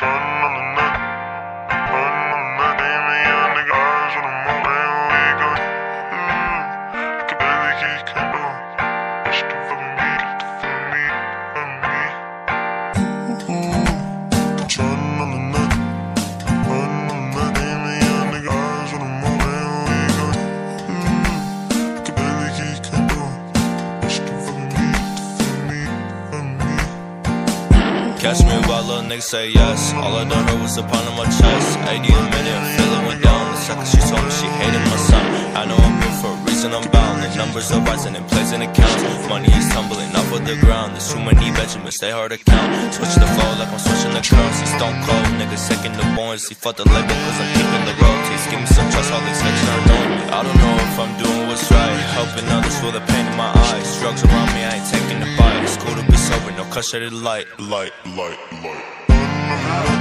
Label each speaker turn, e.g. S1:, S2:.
S1: Trying
S2: Catch me about little nigga say yes. All I done was the pound on my chest. 80 a minute, and feel it went down. The second she told me she hated my son. I know I'm here for a reason, I'm bound. The numbers are rising and plays in accounts. Money is tumbling off of the ground. There's too many Benjamins, they hard to count. Switch the flow like I'm switching the currency. Stone cold, niggas taking the bones. He fucked the label cause I'm keeping the royalties. Give me some trust, all these niggas are knowing me. I don't know if I'm doing what's right. Helping others feel the pain in my eyes. Drugs around me, I ain't taking no cut shaded light.
S1: light, light, light.